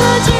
何惧？